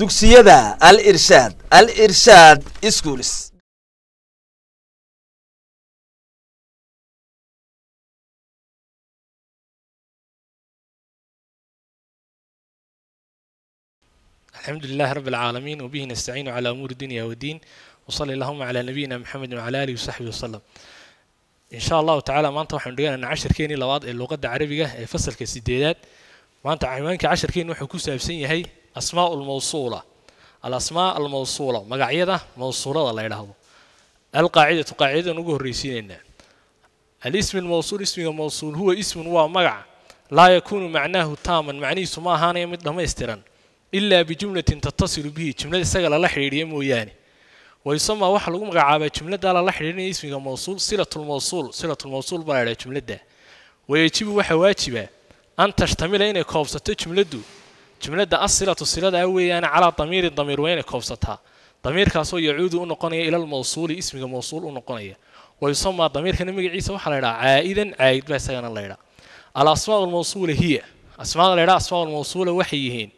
dugsiyada al irshaad al irshaad schools الحمد لله رب العالمين وبه نستعين على أمور الدنيا والدين وصلى اللهم على نبينا محمد وعلى آله وصحبه وسلم إن شاء الله تعالى ما أنت واحد من عشر كيني لواض اللغة العربية إيه، فصل كسيديات ما أنت عمان عشر كيني واحد كوسة بسنة هي أسماء الموصولة. الأسماء الموصولة. ما قاعدة موصولة الله يرحمه. القاعدة قاعدة نقول ريسيننا الاسم الموصول اسم الموصول هو اسم هو ومقع. لا يكون معناه تاما. معني سماه هاني مثل ما يسترن. إلا بجملة تتصل به. جملة سجل الله حريم وياني wayusamaa waxaa lagu magacaabaa jumladdaa lala xidhiidhinaya ismiga mawsuul silatulmawsuul silatulmawsuul baa la ydhaha jumladda wayajibu waxaa waajiba an tashtamila inay koobsato jumladdu jumladda asilatu silada ah weeyaane calaa damiirin damiir waa inay koobsataa. Damiirkaasoo yacuudu u noqonaya ila lmawsuuli ismiga mawsuul u noqonaya. Wayusamaa damiirkana magaciisa waxaa la ydhaha caa'idan caa'id baa isagana la ydhaa al asmaa lmawsuula hiya. Asmaada la ydhaha asmaa lmawsuula waxay yihiin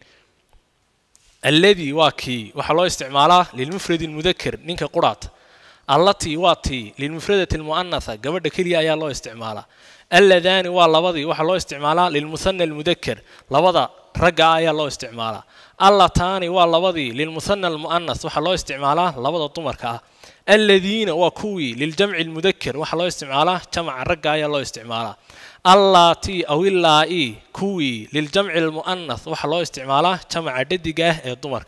alladii waa kii waxaa loo isticmaalaa lilmufradi lmudaker ninka quraata allatii waa tii lilmufradati lmu'anatha gabadha keliya ayaa loo isticmaalaa اللذان هو لبضي وح الله استعماله للمثنى المذكر. لبضة رجع يا الله استعماله. الله تاني هو للمثنى المؤنث وح الله استعماله لبضة طمر كه الذين وكوي للجمع المذكر وح الله استعماله جمع رجع يا الله استعماله. الله تي أو الله إي كوي للجمع المؤنث وح الله استعماله جمع ددجة طمر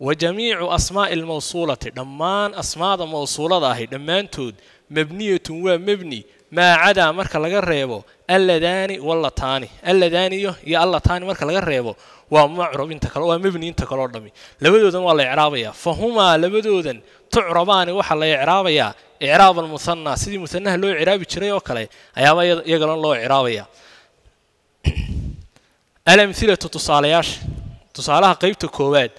وجميع أسماء الموصولة دمان أسماء الموصولة ذاهي دمان تود مبنية ومبني. Maa cadaa marka laga reebo alladaani wallataani alladaaniyo iyo allataani marka laga reebo waa macrab inta kale waa mebni inta kaleo dhammi labadoodan waa la icraabayaa fa humaa labadoodan tucrabaani waxaa la icraabayaa icraab almuhanaa sidii muhanaha loo icraabi jiray oo kale ayaaba iyagana loo icraabaya alamhilatu tusaalayaasha tusaalaha qeybta koowaad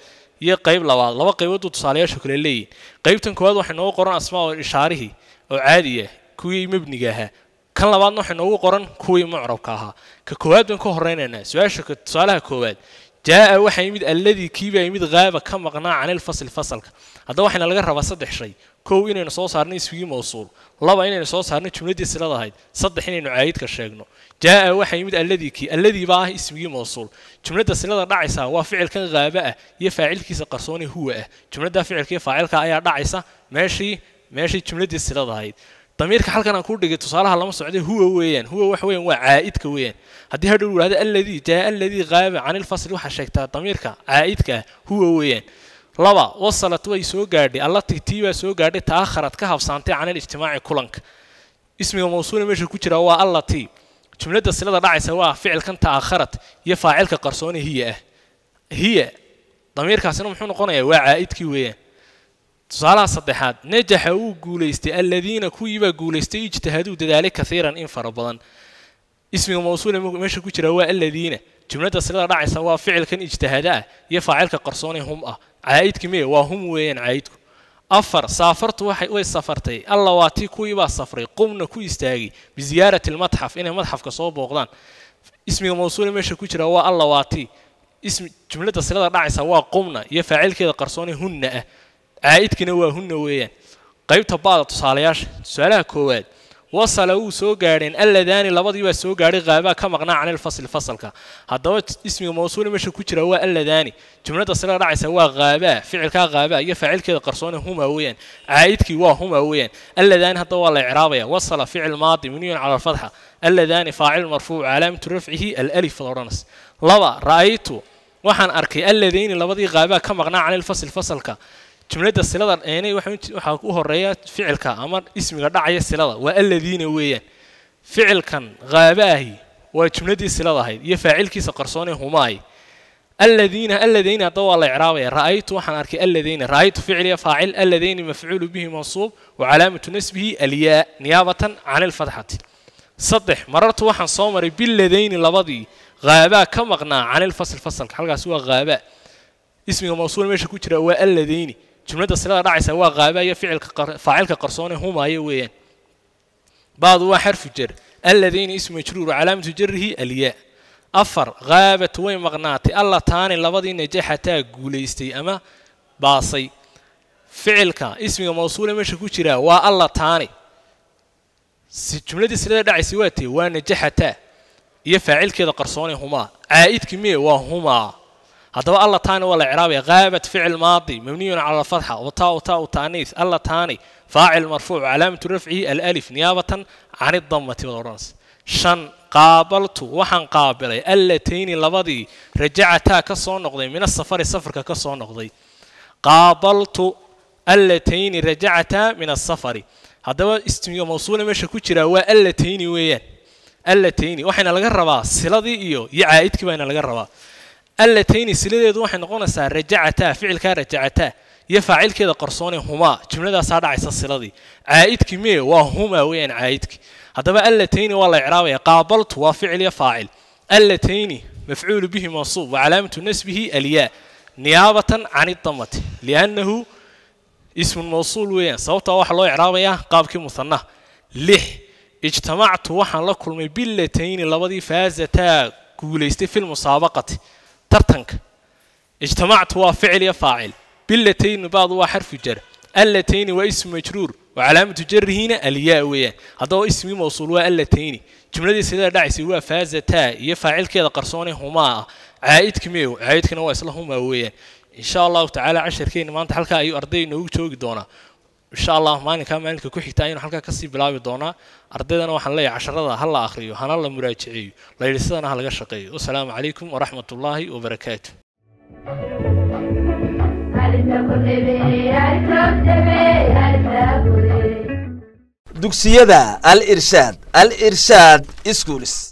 iyo qeyb labaad laba qaybooduu tusaalayaashu kale leeyihin qeybtan koowaad waxay noogu qoran asmaa ishaarihii oo caadiya كوي مبنيها كان لبعضنا حنا هو قرن كوي معروف كها ككواد من كهرين الناس وعش كتصالح كواد جاء واحد يمد الذي كيف يمد غاب كم قناع عن الفصل فصل هذا واحد نلقاه ربع صدح شيء كوين النصوص هرني سوي موصول الله بعين النصوص هرني تمرد السلا ده هيد صدح حين نعيد كشجنا جاء واحد يمد الذي كي الذي باه اسمه موصول تمرد السلا ده رعسا وفعل كان غاب يفعل كيس قصوني هو تمرد فعل كيف فعل كأي رعسا ماشي ماشي تمرد السلا ده هيد ضميرك حلك أنا كود جيت وصارها الله مستعدي هو وين؟ هو وح وين؟ وعائد كوين هدي هذا هذا الذي جاء الذي غاب عن الفصل وحشكت ضميرك عائد ك هو وين؟ لوا وصلت وي سو قاردي الله تيتي وي سو قاردي تأخرت كهف سنتي عن الاجتماع كلنك اسمه موصول مش كتير هو الله تي. جملة الصلاة راعي سواء فعل كان تأخرت. يفعل كقرصوني هي. هي. ضميرك حسنا محمد قنا وعائد كوين صلاة صدحات نجح أو جولست الذين كويبا جولست اجتهدوا ذلك كثيرا إن فربضن اسمه موصول مش كوتش رواء الذين. جملة الصلاة راعي سواء فعل كان اجتهدا يفعل كقرصون هم أه. عائد كمية وهم وين عائدكم أفر سافرت واحد وين سافرتي؟ الله واتي كويبا سفري قمنا كوي استاجي بزيارة المتحف إن المتحف كصوب وغلان اسمه موصول مش كوتش رواء الله واتي. اسم جملة الصلاة راعي سواء قمنا يفعل كذا قرصون هن أه. عائدكنا وهن ويان قيبت بعض تصالياش سؤالها كواد. وصلوا سوغارين. ألا داني لبضي وسوغاري غابا كما غنى عن الفصل الفصل كا هذا اسمي موصول مش كتر هو ألا داني. جملة صلى الله عليه وسلم غابا. فعل كا غابا. يفعل كذا قرصون هما وين. عايدك وهما وين. ألا داني هذا هو العرابية وصل فعل ماضي مني على الفضحة. ألا داني فاعل مرفوع علامة رفعه الألف فلورنس لبا رأيته وحن أركي. ألا داني لبضي غابا كما غنى عن الفصل الفصل كا jumladda silada eenay waxaa u horeeya ficilka ama ismiga dhacaya silada waa alladiina weeyaan ficilkan qaabaahi waa jumladii silada ahayd iyo faacilkiisa qarsoone humaay alladiina alladayni haddaba waa la icraabaya ra'aytu waxaan arkay alladayni ra'aytu ficil iyo faacil alladayni mafcuulu bihi mansuub wa calaamatu nasbihi alyaa niyaabatan can ilfatxati saddex marartu waxaan soo maray biladayni labadii qaabaa ka maqnaa can ilfasl fasalka halkaasi waa qaabaa ismiga mawsuul meesha ku jira waa alladayni جملته سلا رعي سوا غابة يفعل كقر فاعل كقرصونة هما يوين. بعض هو حرف جر. الذين اسمه شرور علامة جره الياء. أفر غابة وين مغناطي. الله تاني لفظي نجح حتى قوليستي أما باصي. فعل كا اسمه موصول مش كوشرا وا الله تاني. جملة سلا رعي سواتي وان نجح حتى يفعل كذا قرصونة هما. عائد كمية وهما هذا الله تاني ولا إعرابي. غابة فعل ماضي مبني على الفتحة وطاء وطاء وتانيس الله تاني. فاعل مرفوع. علامة رفعه الألف. نيابة عن الضمة والرنس شن قابلت وحن قابلي. اللتين لبضي رجعتا كسو نقضي. من السفر سفر كسو نقضي. قابلت اللتين. رجعتا من السفر هذا استمي موصول مش كتير هو اللتين ويان اللتين. وحنا الجربة سلاضي إيو. يعايدك كمان الجربة اللتين سلدت وحن نقول سار رجعتا فعل كار رجعتا. يفعل كذا قرصوني هما. جملة صار عيسى سلدي عائد كمية وهما وين عايدك؟ هذا بقى اللتين والله عراوي قابلت وفعل يفاعل. اللتين مفعول به منصوب وعلامة نسبه الياء. نيابة عن الضمة. لأنه اسم موصول وين؟ صوت واحد الله عراوي قاب كم مثنى. لح. اجتمعت وحن لكم بلتين لبدي فازتا. قول في المسابقة. ترتنك. اجتمعت هو فعل فاعل. باللتين بعض واحد في جر اللتين واسم مجرور. وعلامة جر هنا الياء ويا هذا هو اسم موصول واللتين جملة سيدار دعس هو فاز تا يفعل كذا قرصوني هما. عائد كميو عائد كنا واسلهم ويا. إن شاء الله تعالى عشر كين ما أنت حلقة أي أرضي نوجتوك دونا. Insha allah maalinkaa maalinka ku xigta ayaynu halkaa ka sii bilaabi doonaa ardaydana waxaan leeyahay casharada ha la akhriyo hana la muraajaceeyo layidhi ha laga shaqeeyo. Wasalaamu calaykum waraxmat ullaahi wabarakaatu dugsiyada al irshaad al irshaad schools